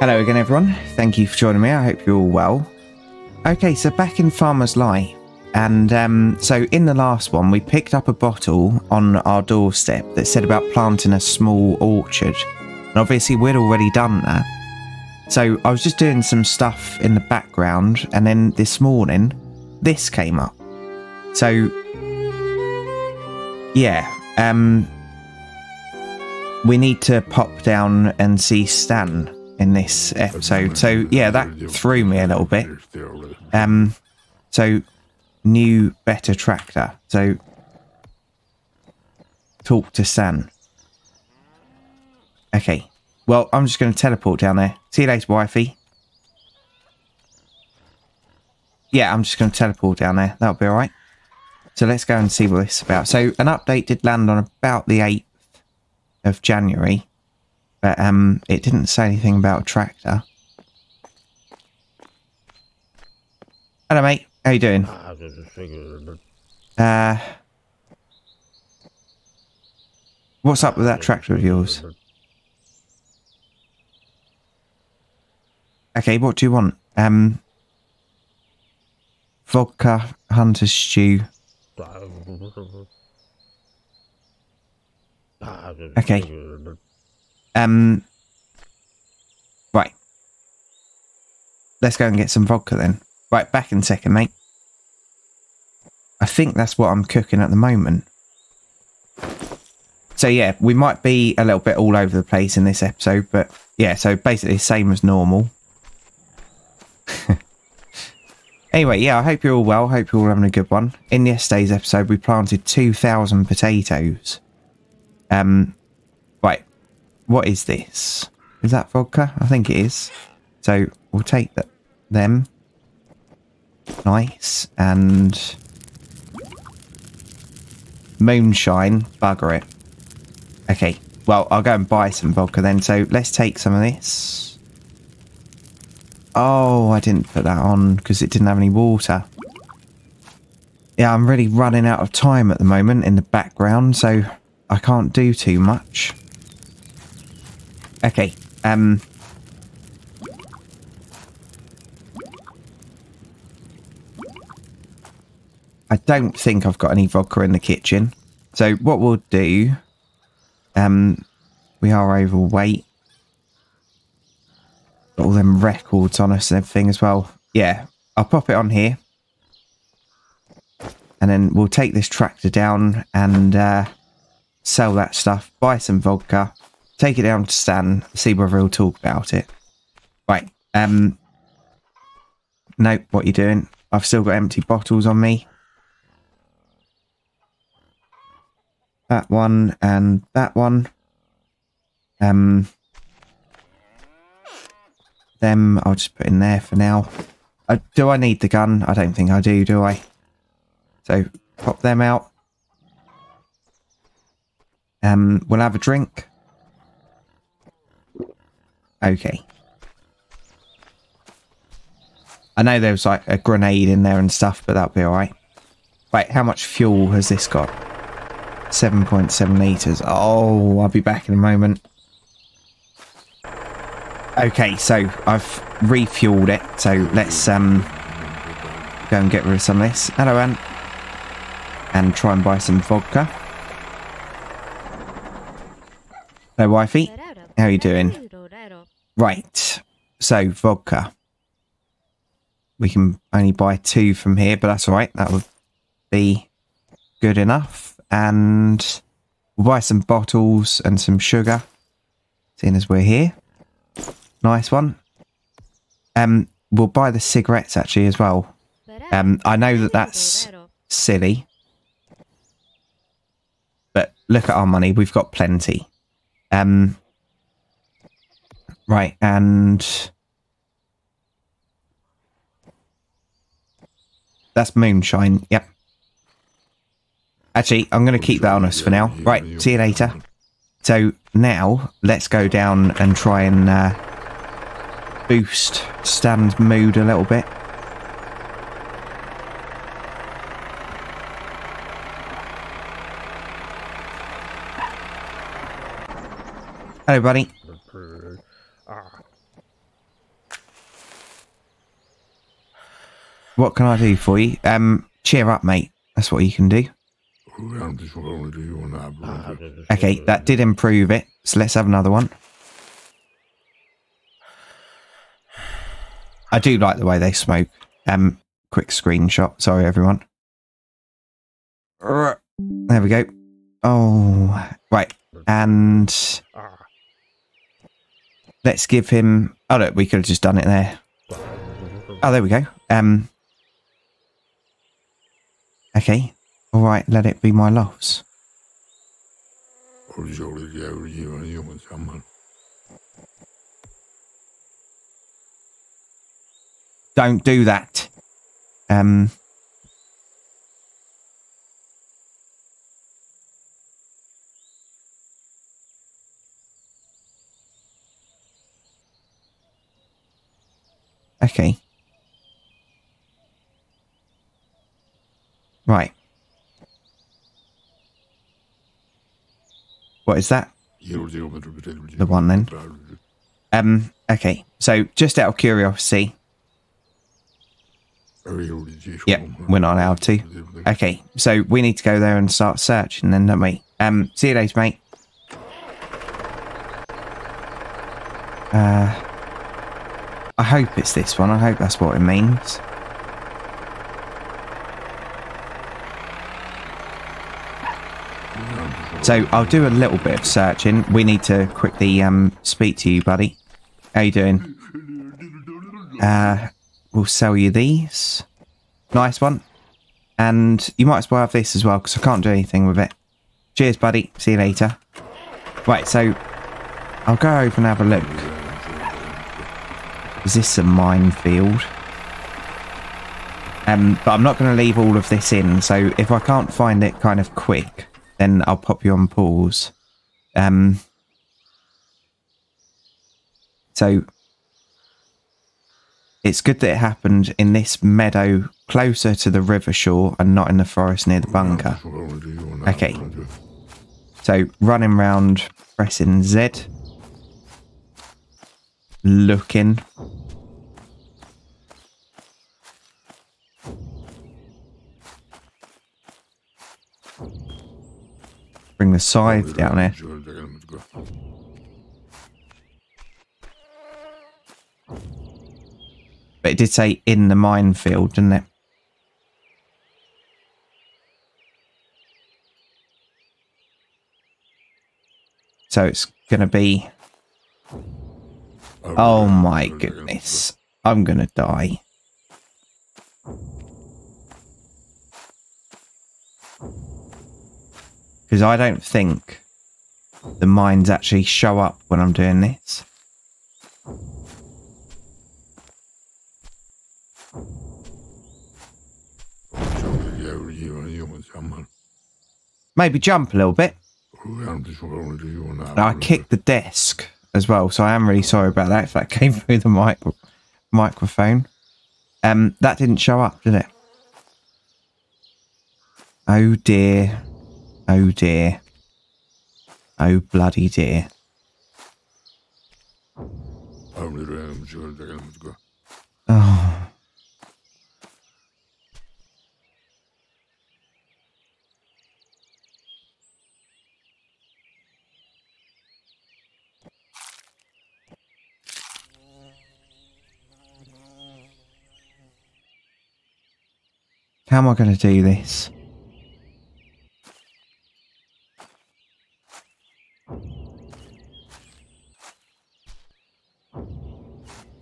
Hello again, everyone. Thank you for joining me. I hope you're all well. Okay, so back in Farmer's Life, and um, so in the last one, we picked up a bottle on our doorstep that said about planting a small orchard. And obviously, we'd already done that. So I was just doing some stuff in the background, and then this morning, this came up. So, yeah, um, we need to pop down and see Stan in this episode. So yeah, that threw me a little bit. Um, so new, better tractor. So talk to Stan. Okay. Well, I'm just going to teleport down there. See you later, wifey. Yeah, I'm just going to teleport down there. That'll be all right. So let's go and see what this is about. So an update did land on about the 8th of January. But um, it didn't say anything about a tractor. Hello, mate. How you doing? Uh, what's up with that tractor of yours? Okay, what do you want? Um, vodka, hunter stew. Okay. Um, right. Let's go and get some vodka then. Right, back in a second, mate. I think that's what I'm cooking at the moment. So yeah, we might be a little bit all over the place in this episode, but yeah, so basically same as normal. anyway, yeah, I hope you're all well. Hope you're all having a good one. In yesterday's episode, we planted 2,000 potatoes. Um, what is this? Is that vodka? I think it is. So we'll take that, them. Nice. And moonshine. Bugger it. Okay. Well, I'll go and buy some vodka then. So let's take some of this. Oh, I didn't put that on because it didn't have any water. Yeah, I'm really running out of time at the moment in the background, so I can't do too much. Okay, um... I don't think I've got any vodka in the kitchen. So what we'll do... Um, we are overweight. Got all them records on us and everything as well. Yeah, I'll pop it on here. And then we'll take this tractor down and uh, sell that stuff, buy some vodka, take it down to Stan, see whether he'll talk about it. Right. Um. Nope. What you doing? I've still got empty bottles on me. That one and that one. Um. Them I'll just put in there for now. Uh, do I need the gun? I don't think I do, do I? So pop them out. Um, we'll have a drink. Okay. I know there was like a grenade in there and stuff, but that'll be alright. Right, how much fuel has this got? 7.7 litres. Oh, I'll be back in a moment. Okay, so I've refueled it. So let's um go and get rid of some of this. Hello, Ant. And try and buy some vodka. Hello, wifey. How are you doing? Right. So, vodka. We can only buy two from here, but that's all right. That would be good enough. And we'll buy some bottles and some sugar, seeing as we're here. Nice one. Um, we'll buy the cigarettes actually as well. Um, I know that that's silly, but look at our money. We've got plenty. Um, Right, and that's moonshine. Yep. Actually, I'm going to keep that on us for now. Right, see you later. So now let's go down and try and uh, boost Stan's mood a little bit. Hello, buddy. What can I do for you? Um, cheer up, mate. That's what you can do. Okay, that did improve it. So let's have another one. I do like the way they smoke. Um, quick screenshot. Sorry, everyone. There we go. Oh, right. And let's give him. Oh, look, we could have just done it there. Oh, there we go. Um. Okay. All right. Let it be my loss. Don't do that. Um. Okay. Right. What is that? The one then. Um, okay. So just out of curiosity. Yep, we're not allowed to. Okay, so we need to go there and start searching then, don't we? Um, see you later, mate. Uh, I hope it's this one. I hope that's what it means. So I'll do a little bit of searching. We need to quickly um, speak to you, buddy. How you doing? Uh, we'll sell you these. Nice one. And you might as well have this as well, because I can't do anything with it. Cheers, buddy. See you later. Right, so I'll go over and have a look. Is this a minefield? Um, but I'm not going to leave all of this in, so if I can't find it kind of quick, then I'll pop you on pause. Um, so it's good that it happened in this meadow closer to the river shore and not in the forest near the bunker. Okay. So running around pressing Z. Looking. Bring the scythe down here. But it did say in the minefield, didn't it? So it's going to be... Oh my goodness. I'm going to die. Because I don't think the mines actually show up when I'm doing this. Maybe jump a little bit. I kicked the desk as well, so I am really sorry about that if that came through the mic microphone. Um, that didn't show up, did it? Oh dear. Oh dear. Oh bloody dear. Oh. How am I going to do this?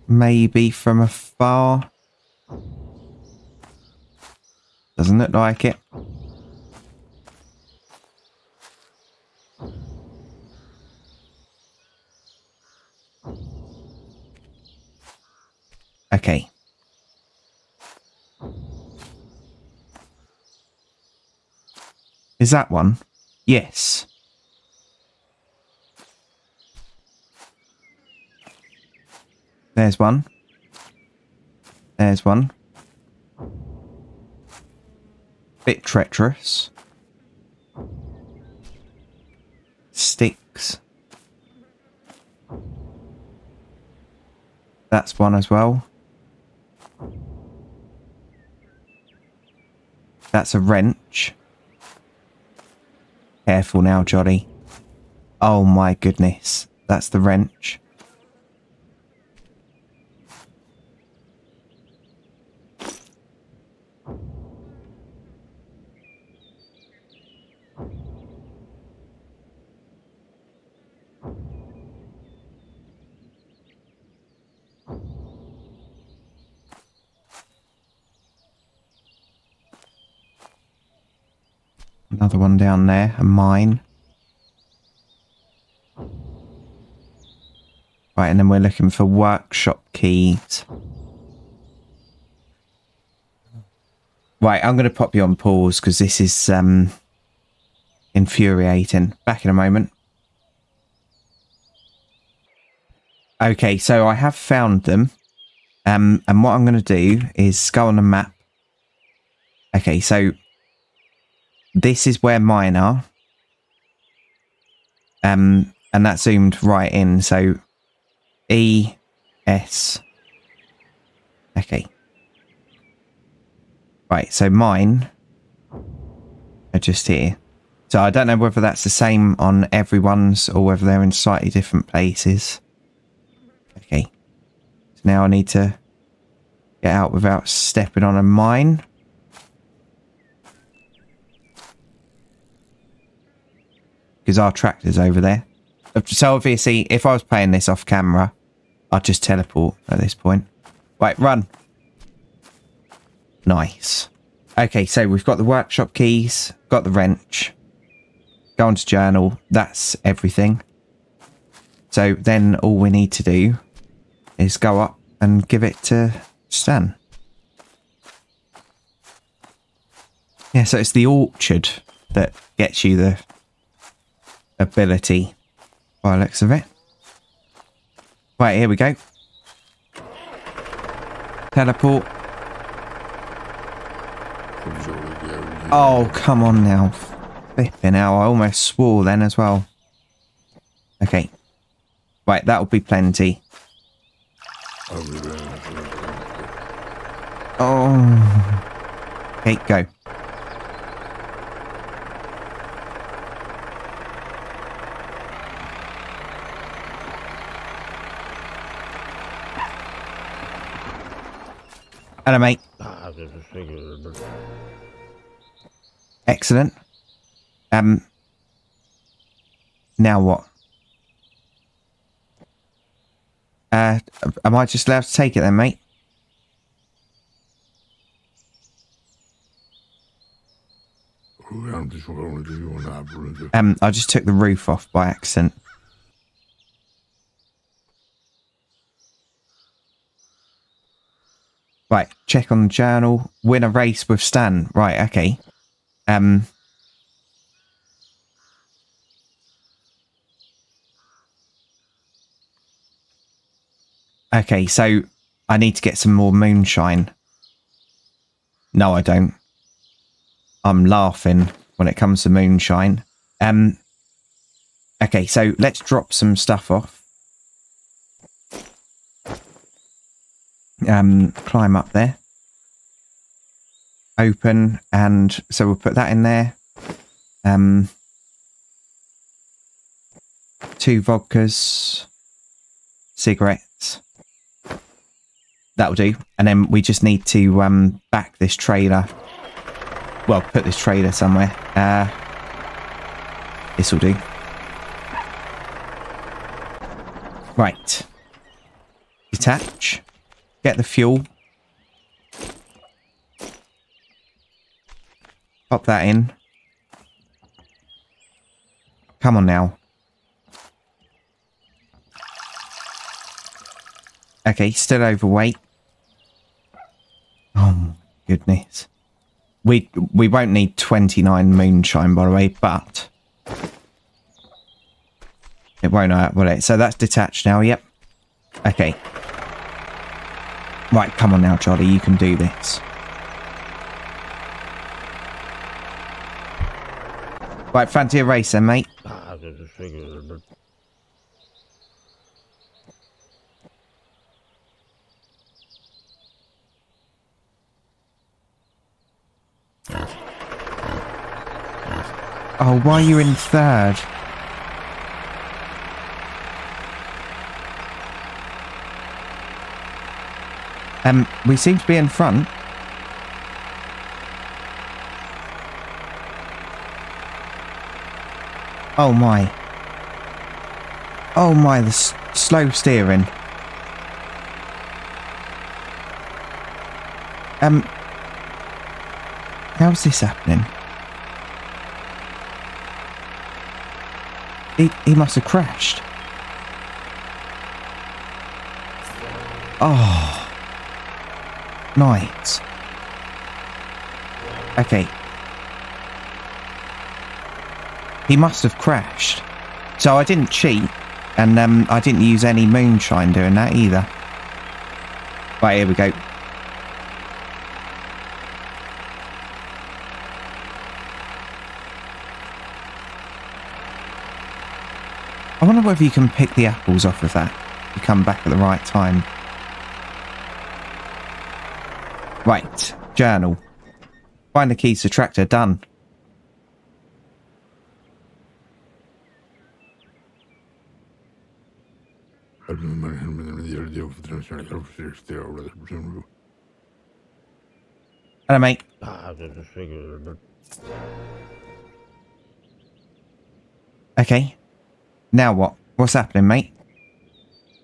Maybe from afar. Doesn't look like it. Okay. Is that one? Yes. There's one. There's one. Bit treacherous. Sticks. That's one as well. that's a wrench. Careful now, Jolly. Oh my goodness. That's the wrench. Another one down there, a mine. Right, and then we're looking for workshop keys. Right, I'm going to pop you on pause because this is um, infuriating. Back in a moment. Okay, so I have found them. Um, and what I'm going to do is go on the map. Okay, so this is where mine are. Um, and that zoomed right in. So E S. Okay. Right, so mine are just here. So I don't know whether that's the same on everyone's or whether they're in slightly different places. Okay. So now I need to get out without stepping on a mine. Because our tractor's over there. So obviously, if I was playing this off camera, I'd just teleport at this point. Right, run. Nice. Okay, so we've got the workshop keys, got the wrench, go onto journal, that's everything. So then all we need to do is go up and give it to Stan. Yeah, so it's the orchard that gets you the ability by looks of it. Right, here we go. Teleport. Oh, come on now. Flipping hell, I almost swore then as well. Okay. Right, that'll be plenty. Oh. Okay, go. Hello, mate. Excellent. Um. Now what? Uh, am I just allowed to take it then, mate? Um, I just took the roof off by accident. Right, check on the journal. Win a race with Stan. Right, okay. Um. Okay, so I need to get some more moonshine. No, I don't. I'm laughing when it comes to moonshine. Um. Okay, so let's drop some stuff off. Um, climb up there. Open, and so we'll put that in there. Um, two vodkas, cigarettes. That'll do. And then we just need to um, back this trailer. Well, put this trailer somewhere. Uh, this will do. Right. Detach. Get the fuel. Pop that in. Come on now. Okay, still overweight. Oh goodness. We we won't need 29 moonshine by the way, but it won't hurt, will it? So that's detached now, yep. Okay. Right, come on now, Charlie, you can do this. Right, fancy a race then, mate? Oh, why are you in third? Um, we seem to be in front. Oh my. Oh my, the slow steering. Um, how's this happening? He, he must have crashed. Oh. Night. Okay. He must have crashed. So I didn't cheat, and um, I didn't use any moonshine doing that either. Right, here we go. I wonder whether you can pick the apples off of that. You come back at the right time. Right, journal. Find the keys to tractor, done. Hello, mate. Okay. Now what? What's happening, mate?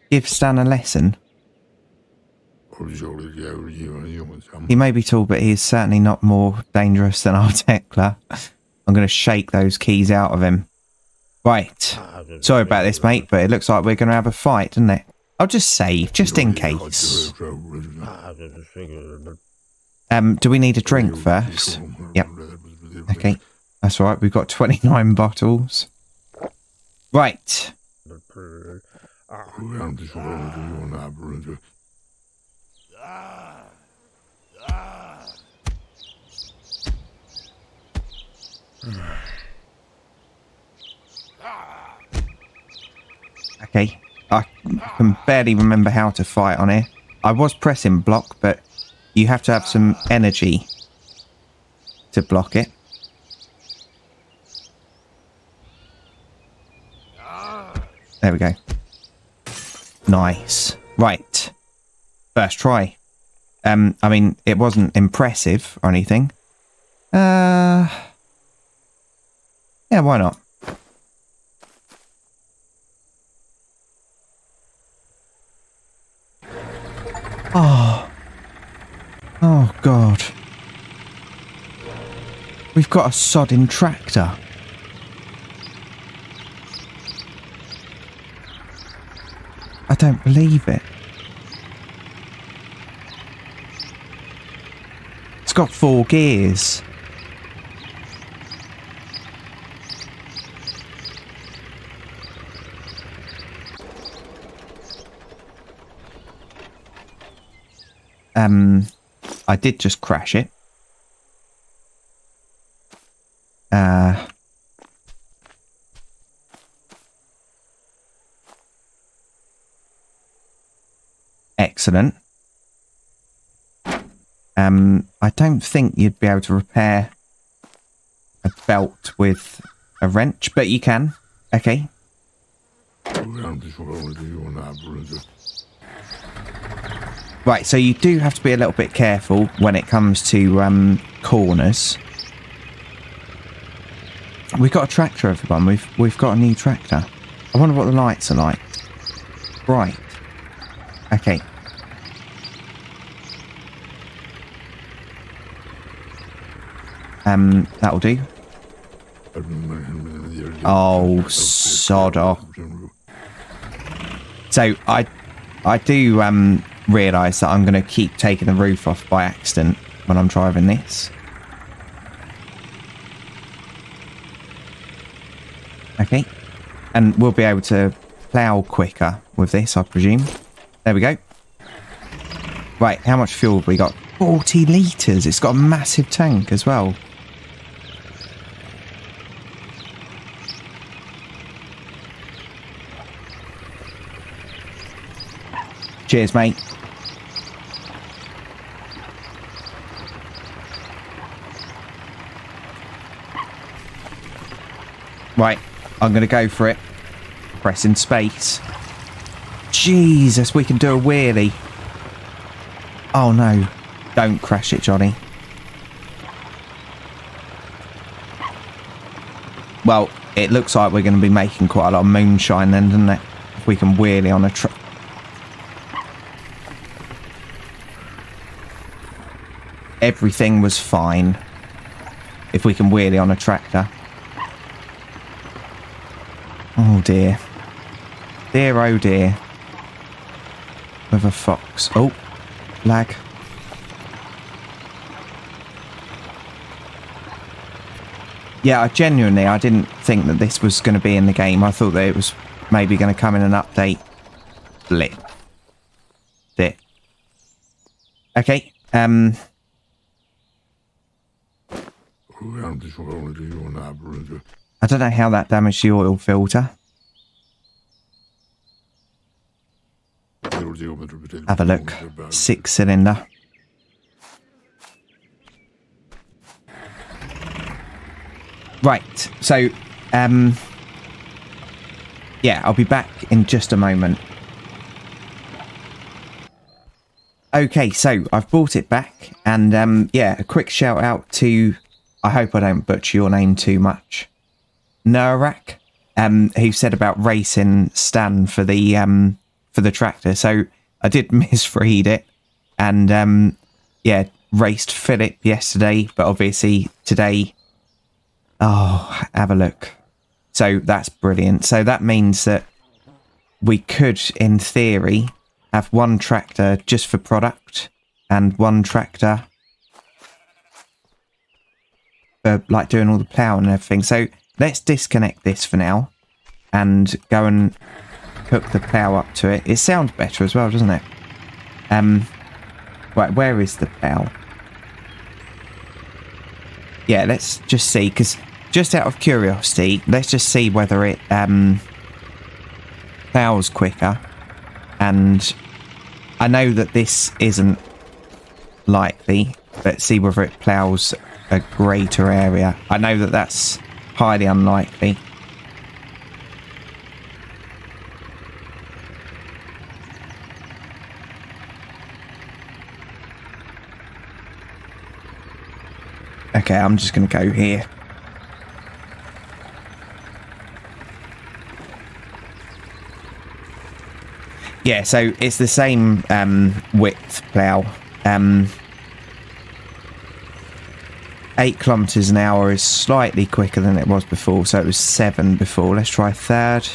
Give Stan a lesson. He may be tall, but he is certainly not more dangerous than our Tekla. I'm going to shake those keys out of him. Right. Sorry about this, mate, but it looks like we're going to have a fight, doesn't it? I'll just save, just in case. Um, do we need a drink first? Yep. Okay. That's right. We've got 29 bottles. Right. Ah. Okay, I can barely remember how to fight on here. I was pressing block, but you have to have some energy to block it. There we go. Nice. Right. First try. Um, I mean, it wasn't impressive or anything. Uh, yeah, why not? Oh. Oh, God. We've got a sodding tractor. I don't believe it. It's got four gears. Um, I did just crash it. Uh, excellent. Um, I don't think you'd be able to repair a belt with a wrench, but you can. Okay. Right, so you do have to be a little bit careful when it comes to um, corners. We've got a tractor, everyone. We've we've got a new tractor. I wonder what the lights are like. Right. Okay. Um, that'll do. Oh, sod off. So I, I do um realise that I'm going to keep taking the roof off by accident when I'm driving this. Okay. And we'll be able to plough quicker with this, I presume. There we go. Right, how much fuel have we got? 40 litres. It's got a massive tank as well. Cheers, mate. Right, I'm going to go for it. Pressing space. Jesus, we can do a wheelie. Oh no. Don't crash it, Johnny. Well, it looks like we're going to be making quite a lot of moonshine then, doesn't it? If we can wheelie on a truck. Everything was fine. If we can wheelie on a tractor. Oh dear. Dear oh dear. With a fox. Oh, lag. Yeah, I genuinely, I didn't think that this was going to be in the game. I thought that it was maybe going to come in an update. Blip. It. Okay. Um. I don't know how that damaged the oil filter. Have a look. Six cylinder. Right, so, um, yeah, I'll be back in just a moment. Okay, so I've brought it back, and um, yeah, a quick shout out to, I hope I don't butcher your name too much, Nurak, um, who said about racing Stan for the um, for the tractor. So I did misread it, and um, yeah, raced Philip yesterday, but obviously today Oh, have a look. So that's brilliant. So that means that we could, in theory, have one tractor just for product and one tractor like doing all the ploughing and everything. So let's disconnect this for now and go and hook the plough up to it. It sounds better as well, doesn't it? Um, right, where is the plough? Yeah, let's just see, because just out of curiosity, let's just see whether it um, plows quicker. And I know that this isn't likely. Let's see whether it plows a greater area. I know that that's highly unlikely. Okay, I'm just going to go here. Yeah, so it's the same um, width plough. Um, eight kilometres an hour is slightly quicker than it was before, so it was seven before. Let's try third.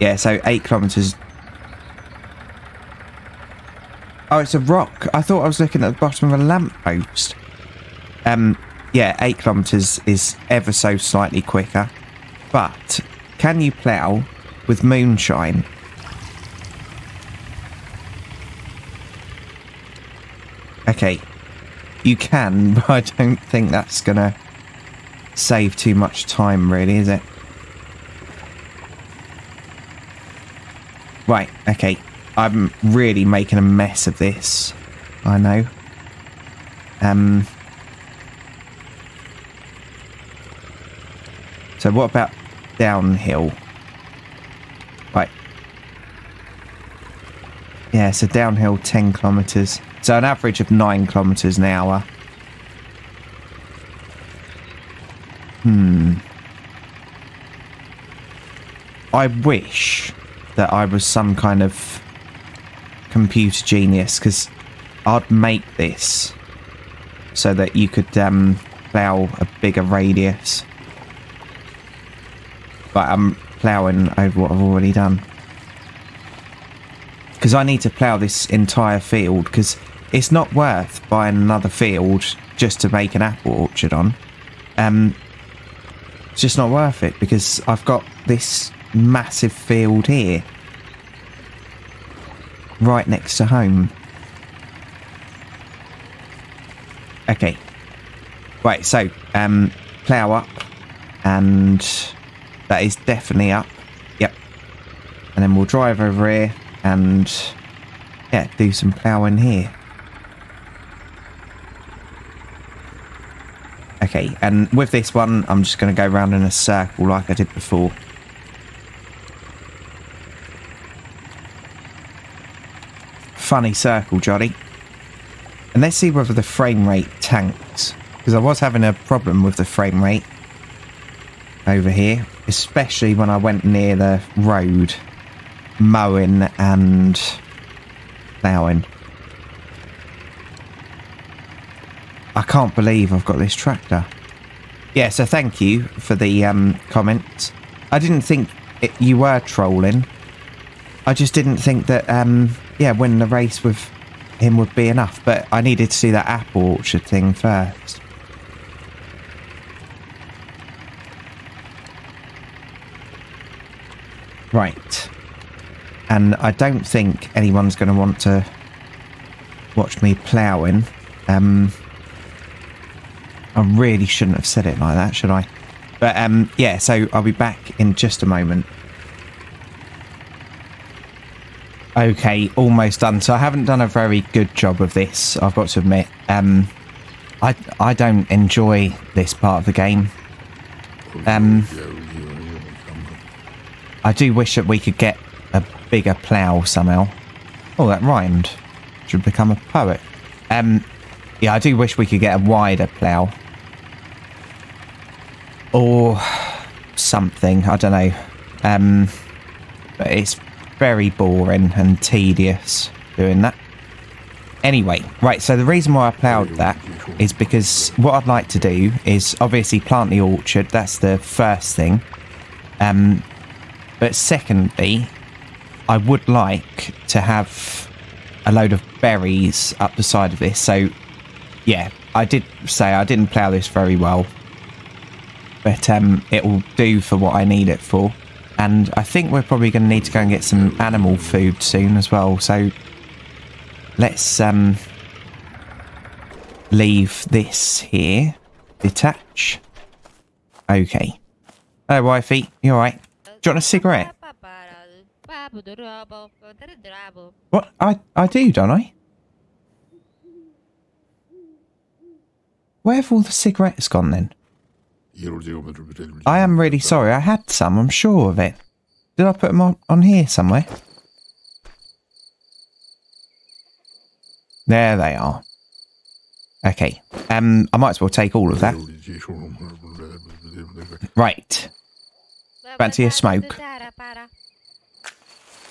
Yeah, so eight kilometres. Oh, it's a rock. I thought I was looking at the bottom of a lamppost. Um, yeah, eight kilometres is ever so slightly quicker. But can you plough with moonshine? Okay. You can, but I don't think that's going to save too much time, really, is it? Right, okay. I'm really making a mess of this. I know. Um... So what about downhill? Right. Yeah, so downhill 10 kilometres. So an average of 9 kilometres an hour. Hmm. I wish that I was some kind of computer genius because I'd make this so that you could um, plough a bigger radius. But I'm ploughing over what I've already done. Because I need to plough this entire field because it's not worth buying another field just to make an apple orchard on. Um, it's just not worth it because I've got this massive field here right next to home. Okay. Right, so, um, plough up and that is definitely up. Yep. And then we'll drive over here and yeah, do some ploughing here. Okay, and with this one, I'm just going to go around in a circle like I did before. Funny circle, Johnny. And let's see whether the frame rate tanks. Because I was having a problem with the frame rate over here. Especially when I went near the road. Mowing and ploughing. I can't believe I've got this tractor. Yeah, so thank you for the um, comments. I didn't think it, you were trolling. I just didn't think that, um, yeah, winning the race with him would be enough. But I needed to see that apple orchard thing first. Right. And I don't think anyone's going to want to watch me ploughing. Um, I really shouldn't have said it like that, should I? But um, yeah, so I'll be back in just a moment. Okay, almost done. So I haven't done a very good job of this, I've got to admit. Um, I, I don't enjoy this part of the game. Um, I do wish that we could get bigger plough somehow. Oh, that rhymed. Should become a poet. Um, yeah, I do wish we could get a wider plough or something. I don't know. Um, but it's very boring and tedious doing that. Anyway, right, so the reason why I ploughed that is because what I'd like to do is obviously plant the orchard. That's the first thing. Um, but secondly, I would like to have a load of berries up the side of this. So, yeah, I did say I didn't plough this very well but um, it will do for what I need it for. And I think we're probably going to need to go and get some animal food soon as well. So let's um, leave this here. Detach. Okay. Hello, wifey. You alright? Do you want a cigarette? What? I, I do, don't I? Where have all the cigarettes gone then? I am really sorry. I had some, I'm sure of it. Did I put them on, on here somewhere? There they are. Okay. Um, I might as well take all of that. Right. Fancy a smoke?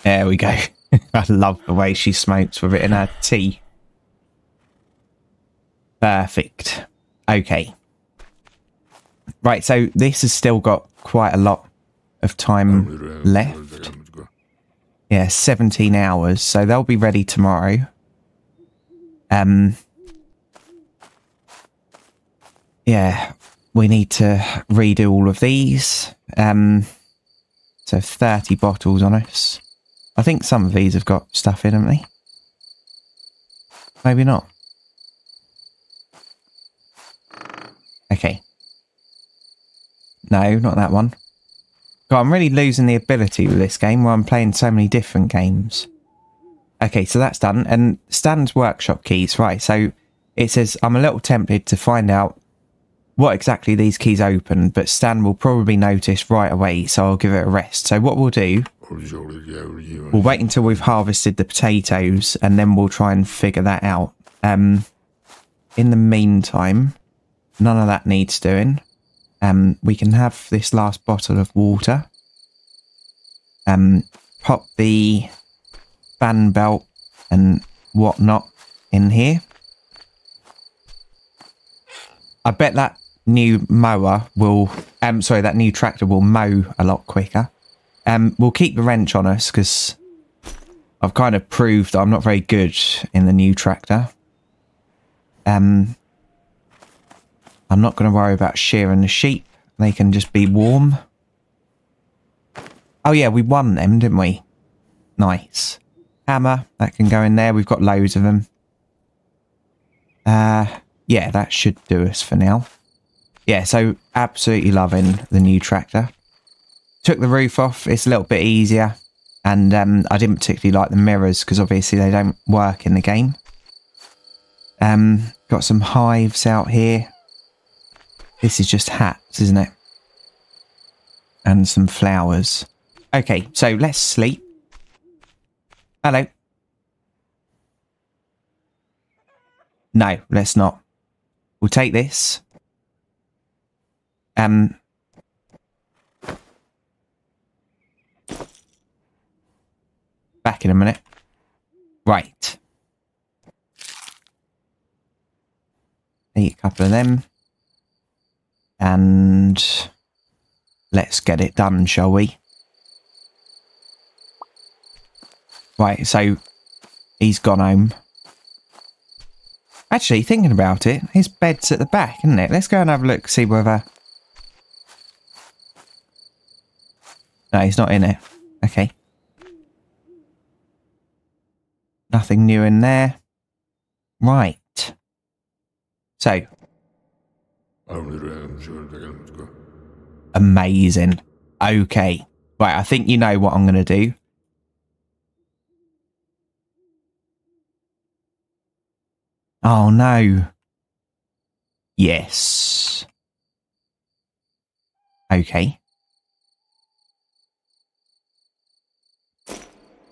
There we go. I love the way she smokes with it in her tea. Perfect. Okay. Right, so this has still got quite a lot of time left. Yeah, 17 hours, so they'll be ready tomorrow. Um, yeah, we need to redo all of these. Um, so 30 bottles on us. I think some of these have got stuff in, haven't they? Maybe not. Okay. No, not that one. God, I'm really losing the ability with this game where I'm playing so many different games. Okay, so that's done. And Stan's workshop keys, right. So it says, I'm a little tempted to find out what exactly these keys open, but Stan will probably notice right away, so I'll give it a rest. So what we'll do, we'll wait until we've harvested the potatoes, and then we'll try and figure that out. Um, in the meantime, none of that needs doing. Um, we can have this last bottle of water. Um, pop the fan belt and whatnot in here. I bet that new mower will, um, sorry, that new tractor will mow a lot quicker. Um, we'll keep the wrench on us because I've kind of proved that I'm not very good in the new tractor. Um, I'm not going to worry about shearing the sheep. They can just be warm. Oh yeah, we won them, didn't we? Nice. Hammer, that can go in there. We've got loads of them. Uh, yeah, that should do us for now. Yeah, so absolutely loving the new tractor. Took the roof off. It's a little bit easier. And um, I didn't particularly like the mirrors because obviously they don't work in the game. Um, got some hives out here. This is just hats, isn't it? And some flowers. Okay, so let's sleep. Hello. No, let's not. We'll take this. Um. Back in a minute. Right. Eat a couple of them. And let's get it done, shall we? Right, so he's gone home. Actually, thinking about it, his bed's at the back, isn't it? Let's go and have a look, see whether... No, he's not in it. Okay. Nothing new in there. Right. So. Amazing. Okay. Right, I think you know what I'm going to do. Oh no. Yes. Okay.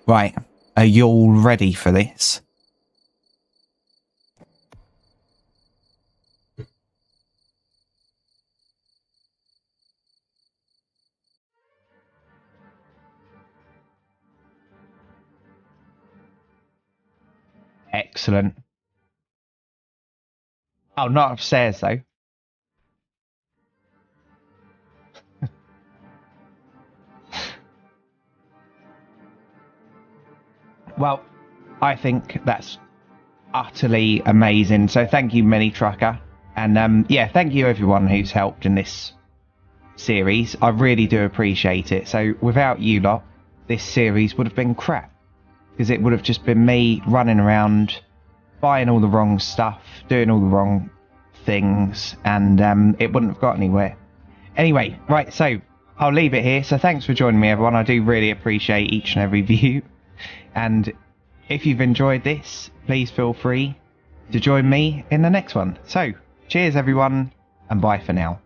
Right. Are you all ready for this? Excellent. Oh, not upstairs though. Well, I think that's utterly amazing. So thank you, Mini Trucker. And um, yeah, thank you everyone who's helped in this series. I really do appreciate it. So without you lot, this series would have been crap. Because it would have just been me running around buying all the wrong stuff, doing all the wrong things, and um, it wouldn't have got anywhere. Anyway, right, so I'll leave it here. So thanks for joining me, everyone. I do really appreciate each and every view. And if you've enjoyed this, please feel free to join me in the next one. So, cheers, everyone, and bye for now.